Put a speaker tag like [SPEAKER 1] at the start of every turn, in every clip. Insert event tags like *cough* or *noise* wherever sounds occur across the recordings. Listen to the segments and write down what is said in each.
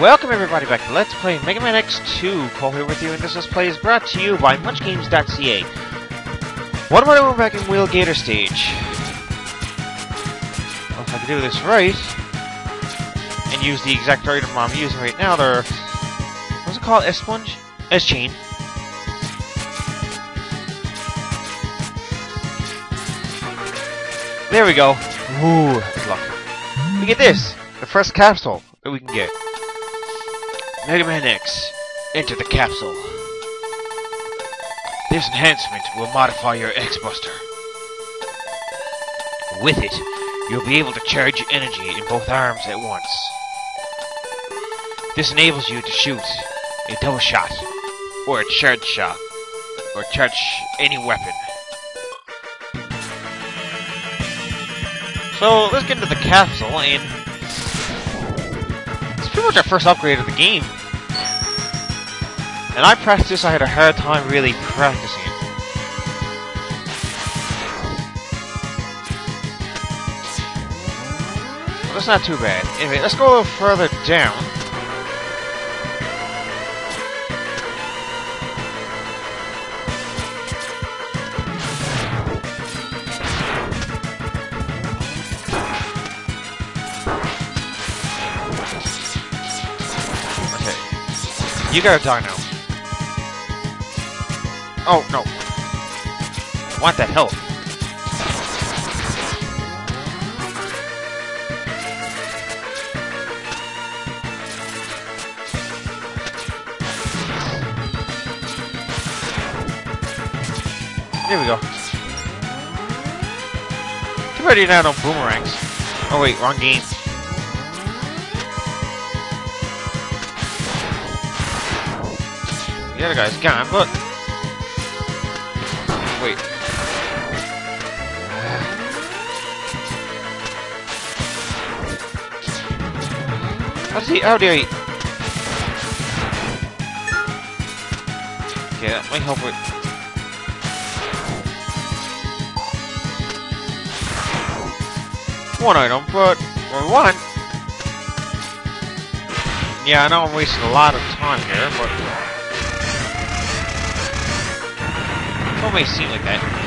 [SPEAKER 1] Welcome everybody back to Let's Play Mega Man X2. Cole here with you, and this Let's Play is brought to you by MuchGames.ca. What am I doing back in Wheel Gator stage? Well, if I can do this right, and use the exact item I'm using right now, there... What's it called? S-Sponge? S-Chain. There we go. Ooh, luck. We get this! The first capsule that we can get. Mega Man X, enter the capsule. This enhancement will modify your X-Buster. With it, you'll be able to charge energy in both arms at once. This enables you to shoot a double shot, or a charge shot, or charge any weapon. So, let's get into the capsule, and it's pretty much our first upgrade of the game. And I practiced I had a hard time really practicing it. Well, that's not too bad. Anyway, let's go a little further down. Okay. You gotta die now. Oh, no. Want that health. There we go. Too bad you didn't have no boomerangs. Oh wait, wrong game. The other guy's gone, but... How's he... How dare he... Okay, that might help with... One item, but... Or one... Yeah, I know I'm wasting a lot of time here, but... It may seem like that.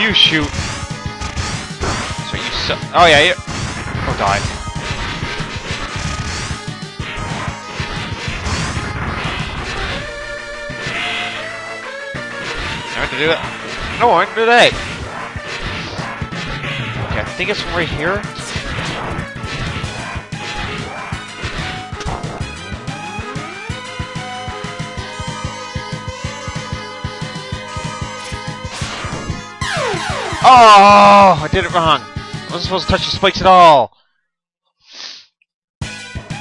[SPEAKER 1] You shoot. So you su- Oh yeah, you- Oh, die. I have to do that. No, I can do. Okay, I think it's right here. Oh, I did it wrong. I wasn't supposed to touch the spikes at all.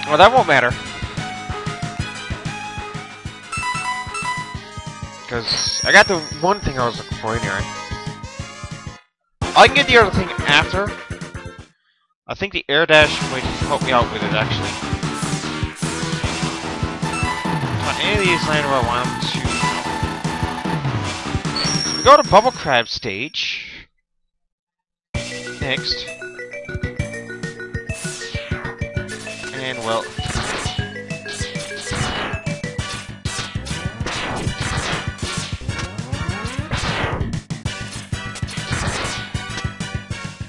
[SPEAKER 1] Well, that won't matter. Because I got the one thing I was looking for anyway. I can get the other thing after. I think the air dash might help me out with it, actually. On any of these land where I want them to... We go to Bubble Crab stage. Next. And, well...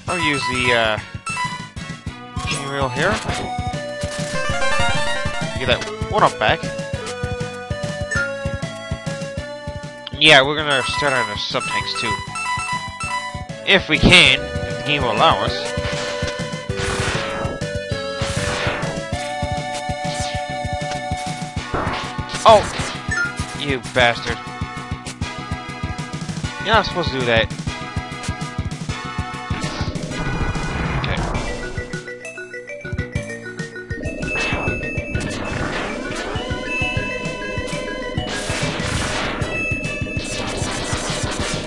[SPEAKER 1] I'll use the uh, chain reel here. Get that one up back. Yeah, we're gonna start on our sub tanks too, if we can, game will allow us. Oh, you bastard! You're not supposed to do that.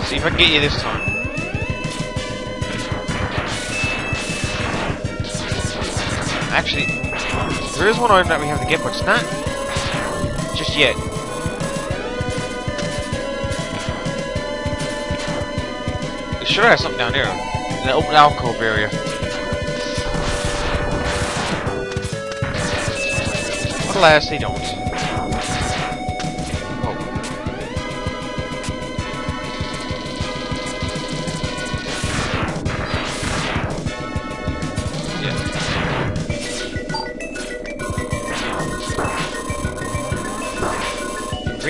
[SPEAKER 1] See if I can get you this time. actually, there is one item that we have to get, but it's not just yet. We should have something down there. in That open alcove area. But alas, they don't.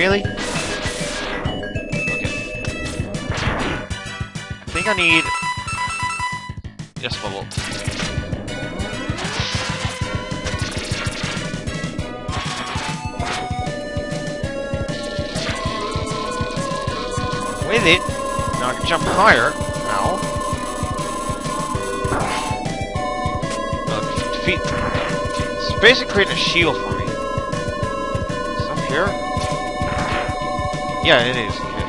[SPEAKER 1] Really? Okay. I think I need... Yes, bubble. With it, now I can jump higher. Now. Defeat... It's basically creating a shield for me. Yeah, it is. Okay.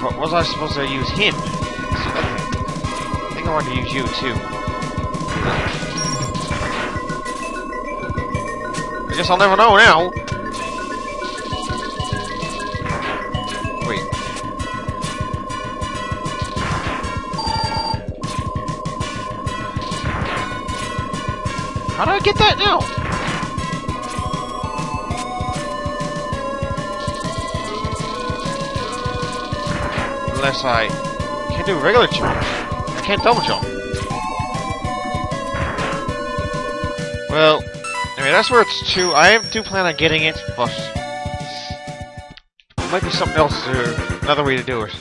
[SPEAKER 1] But was I supposed to use him? I think I want to use you too. I guess I'll never know now. Wait. How do I get that now? Unless I can't do regular jump. I can't double jump. Well, I mean that's where it's two. I do plan on getting it, but it might be something else, to, another way to do it.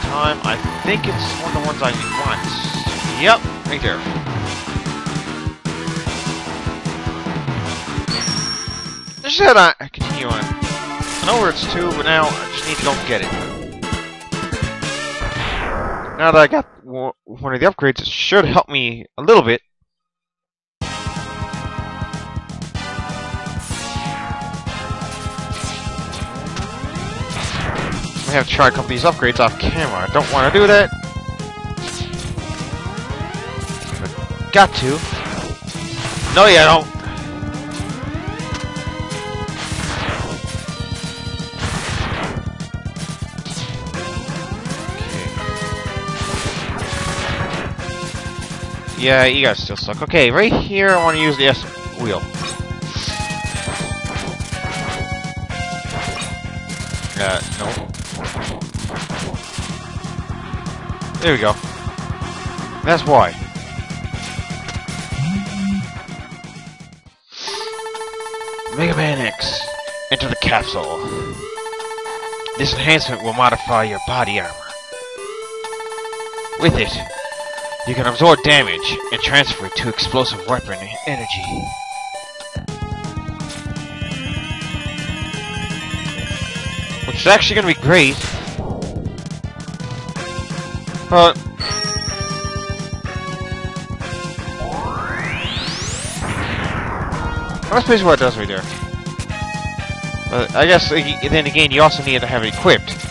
[SPEAKER 1] Time. I think it's one of the ones I want. Yep, right there. Said I. I know where it's to, but now I just need to go get it. Now that I got one of the upgrades, it should help me a little bit. I have to try a couple of these upgrades off camera. I don't want to do that. Got to. No, you don't. Yeah, you guys still suck. Okay, right here I want to use the S wheel. Uh, no. There we go. That's why. Mega Man X. Enter the capsule. This enhancement will modify your body armor. With it, you can absorb damage and transfer it to explosive weapon energy. Which is actually going to be great. But... That's basically what it does right there. But I guess, then again, you also need to have it equipped.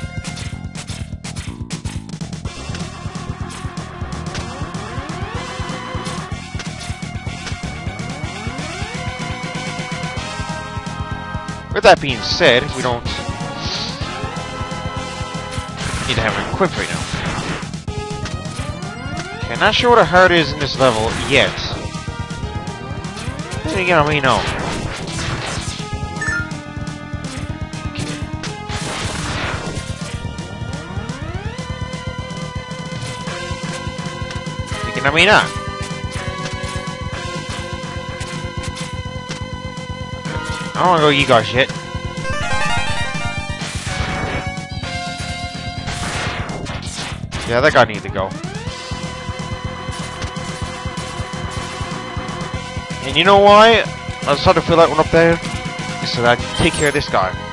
[SPEAKER 1] With that being said, we don't need to have it equipped right now. Okay, not sure what a heart is in this level yet. Then again, I mean, no. I. I don't want to go you guys yet. Yeah, that guy needs to go. And you know why? I trying to fill that one up there. So that I can take care of this guy.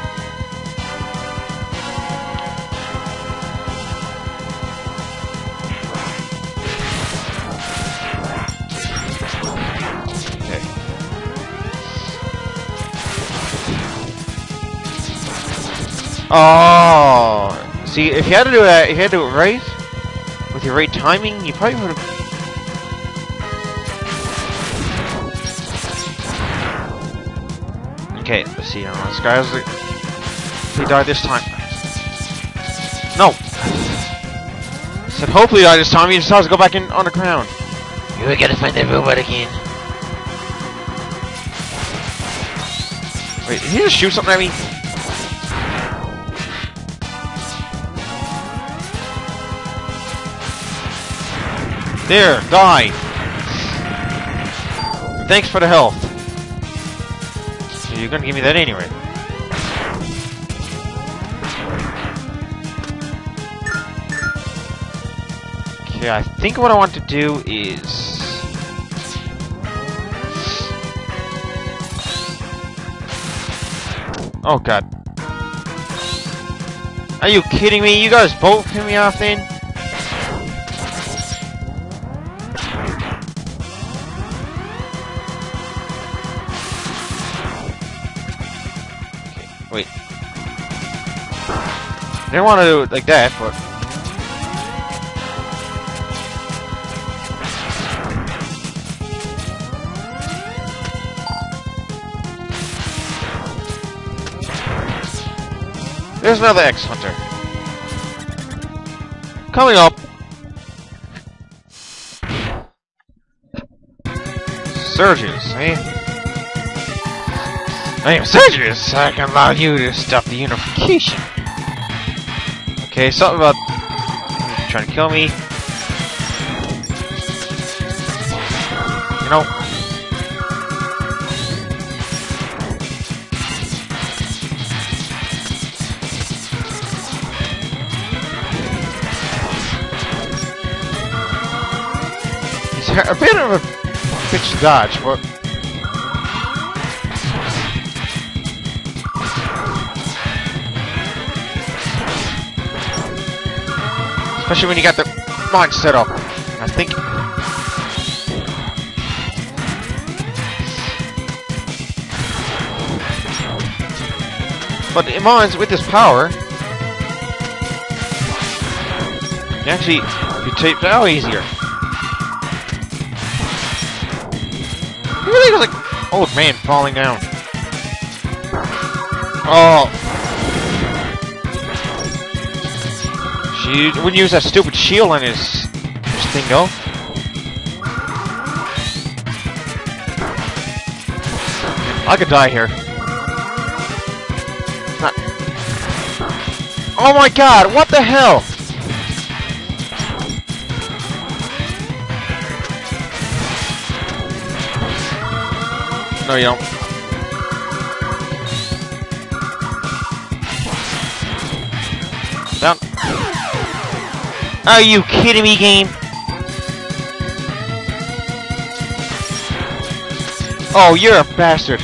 [SPEAKER 1] Oh, see, if you had to do that, if you had to do it right, with your right timing, you probably would have. Okay, let's see now. This guy's he died this time. No. I said hopefully die this time. He decides to go back in on the ground.
[SPEAKER 2] You gotta find that robot again.
[SPEAKER 1] Wait, did he just shoot something at me? There, die. Thanks for the health. You're gonna give me that anyway. Okay, I think what I want to do is... Oh god. Are you kidding me? You guys both hit me off then? Didn't want to do it like that, but... There's another X-Hunter. Coming up. Serges, eh? I am Serges. I can allow you to stop the unification. Okay, something about trying to kill me. You know, He's a bit of a bitch dodge, but... Especially when you got the launch set up. I think... But in mines, with this power... You actually... You tape out easier. He really was like old man falling down. Oh. Wouldn't use that stupid shield on his, his thing though. I could die here. Not. Oh my god, what the hell? No, you don't. Are you kidding me, game? Oh, you're a bastard.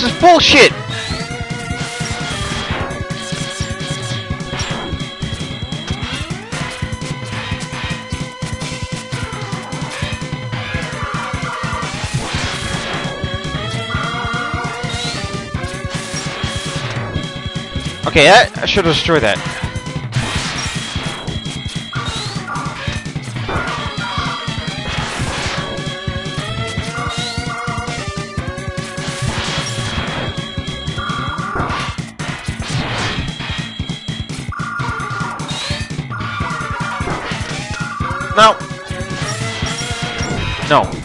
[SPEAKER 1] This is bullshit! Okay, I should destroy that. No. No.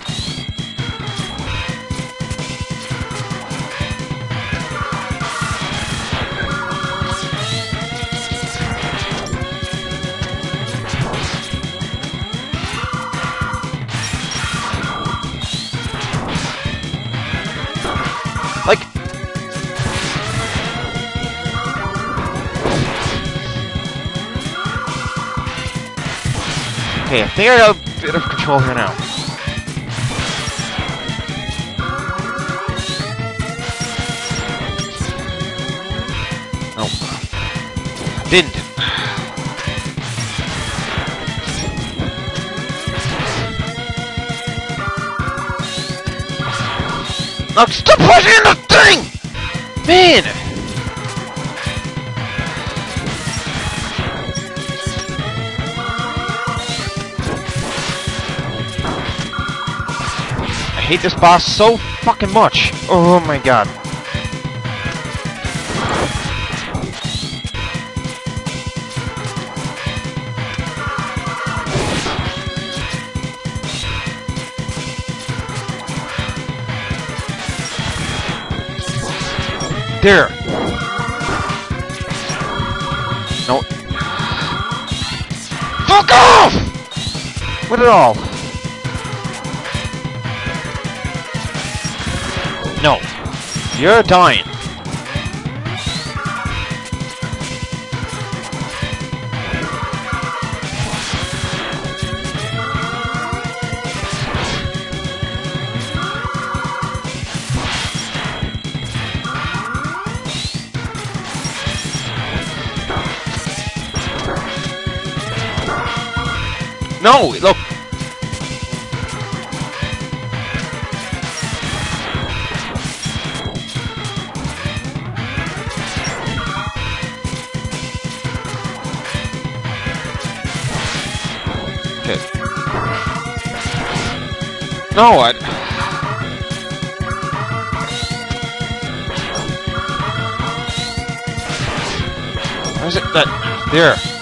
[SPEAKER 1] Okay, I think I got a bit of control here now. No. Nope. Didn't. Now stop pushing the thing! Man! Hate this boss so fucking much. Oh my god. There. No. Fuck off! With it all. You're dying. No, look. No, I. Where's it? That there.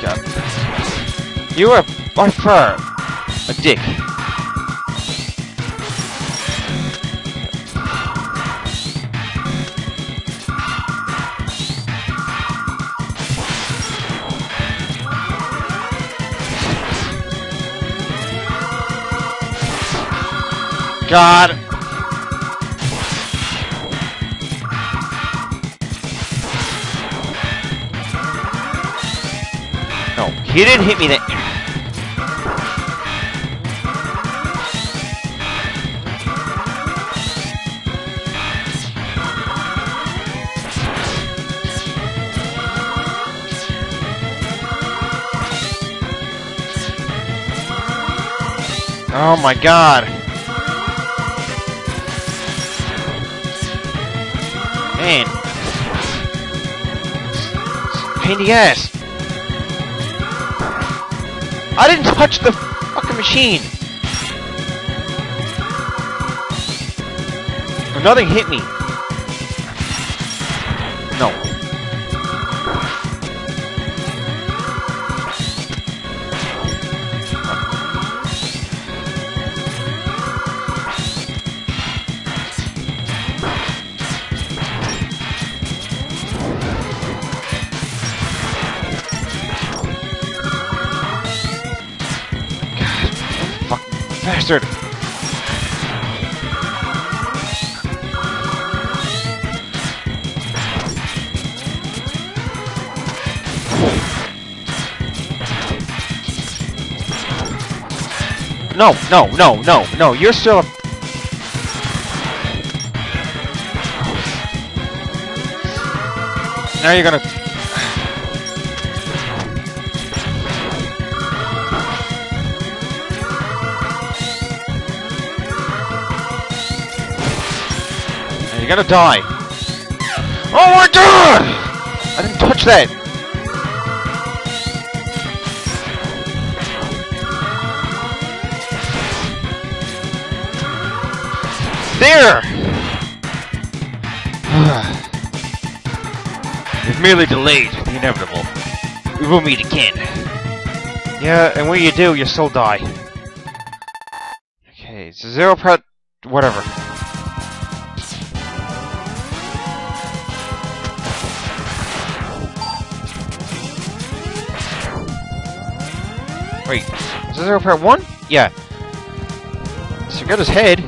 [SPEAKER 1] God. You are by far a dick. God. No, he didn't hit me that. Oh my god. Pain in the ass. I didn't touch the fucking machine. Nothing hit me. Bastard! No, no, no, no, no, you're still a... Now you're gonna... you're gonna die. Oh my god! I didn't touch that! there! *sighs* You've merely delayed the inevitable. We will meet again. Yeah, and when you do, your still die. Okay, so zero pro... whatever. Wait, is this part one? Yeah. So got his head.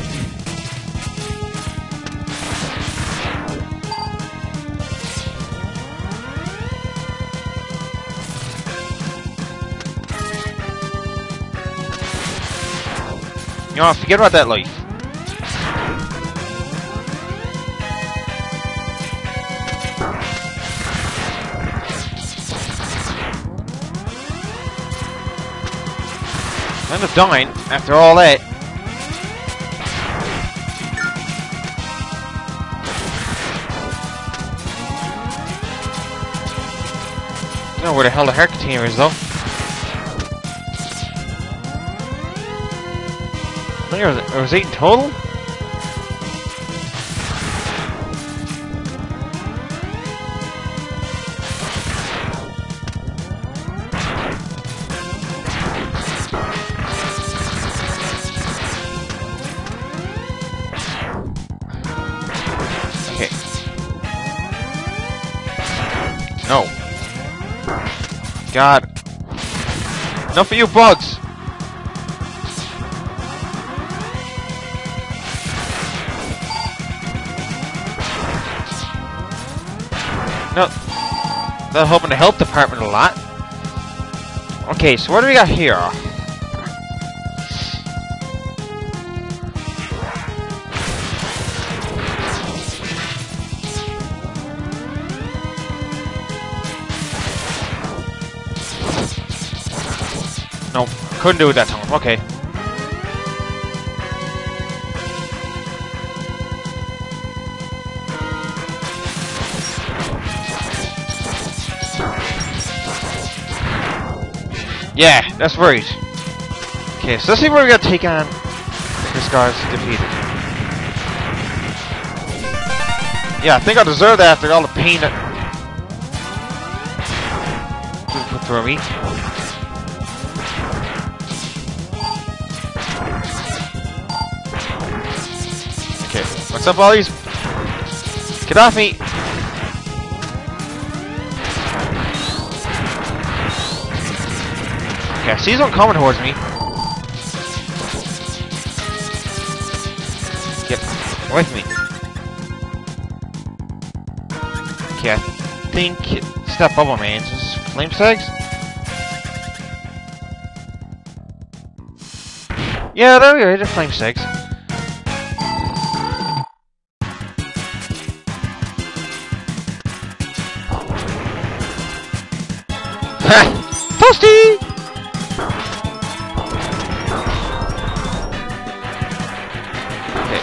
[SPEAKER 1] You know, forget about that life. End up dying after all that. I know where the hell the container is though. I think it was, it was eight in total? God. Enough of you bugs! No. They're helping the health department a lot. Okay, so what do we got here? Nope, couldn't do it that time. Okay. Yeah, that's right. Okay, so let's see where we gotta take on this guy's defeated. Yeah, I think I deserve that after all the pain that through me. Up, all these? Get off me! Okay, see someone coming towards me. Get away from me. Okay, I think it's that bubble man. Is this Flame Stag's? Yeah, there we go. They're Flame Stag's. Ha! Toasty! Okay.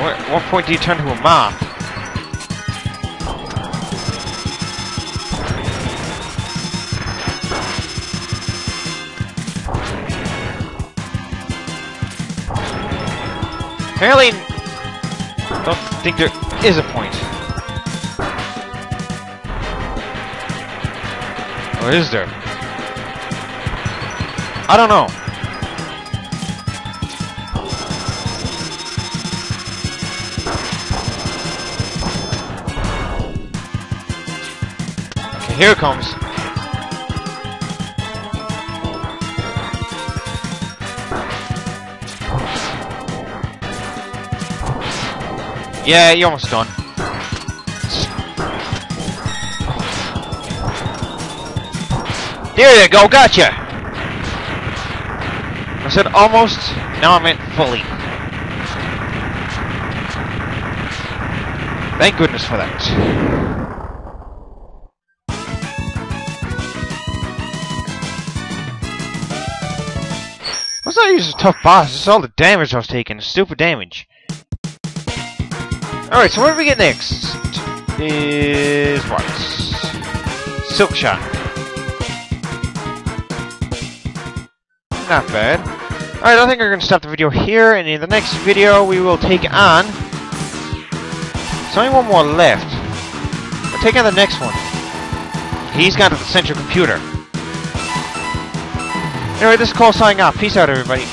[SPEAKER 1] What, at what point do you turn to a moth? Apparently, don't think there is a point. Or is there? I don't know. Okay, here it comes. Yeah, you're almost done. There you go, gotcha! I said almost, now I meant fully. Thank goodness for that. What's not use a tough boss? It's all the damage I was taking, stupid damage. Alright, so what do we get next? Is what? Silk Shot. Not bad. Alright, I think we're going to stop the video here, and in the next video we will take on... There's only one more left. We'll take on the next one. He's got the central computer. Anyway, this is Cole signing off. Peace out, everybody.